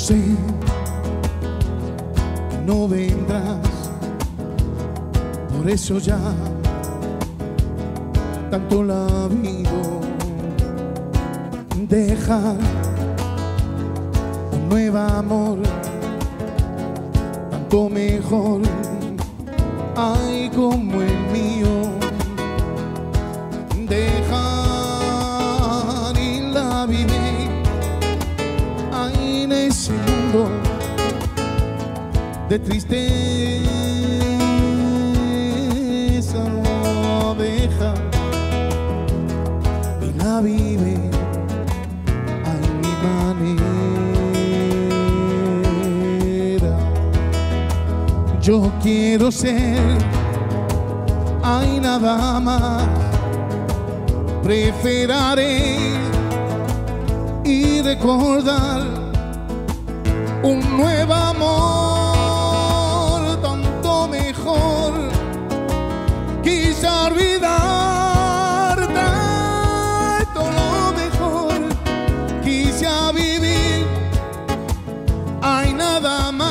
sé que no vendrás, por eso ya tanto la vivo. Dejar un nuevo amor, tanto mejor, ay como el mío. Mundo de tristeza no deja y la vive a mi manera. Yo quiero ser, hay nada más, preferaré y recordar un nuevo amor, tanto mejor. Quise olvidar tanto lo mejor. Quise vivir, hay nada más.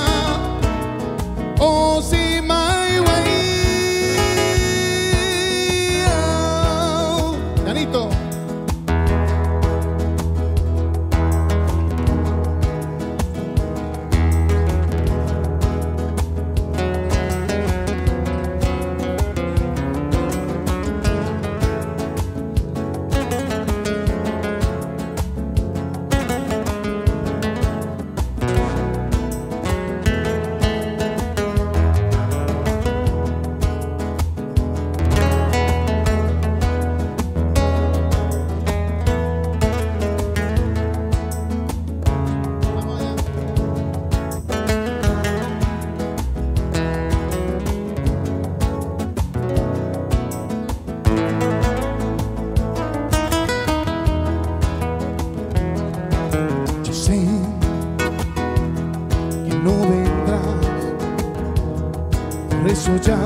Eso ya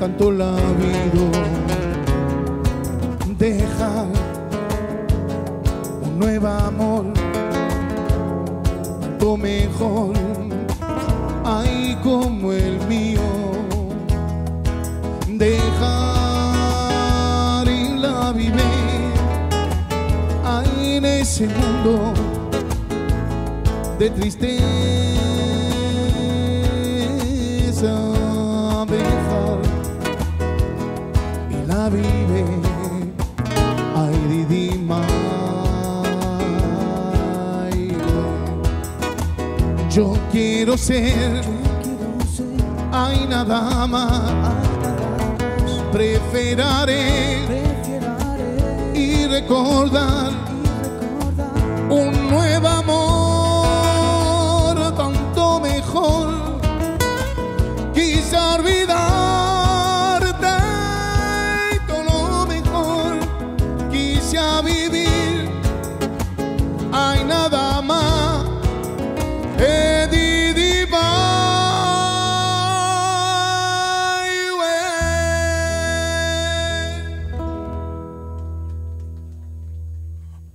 tanto la vida dejar un nuevo amor, tanto mejor, ay como el mío. Dejar y la vivir, en ese mundo de tristeza, dejar y la vive. Ay, Didi, way. Yo quiero ser, hay nada más, preferaré y recordar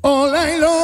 All I know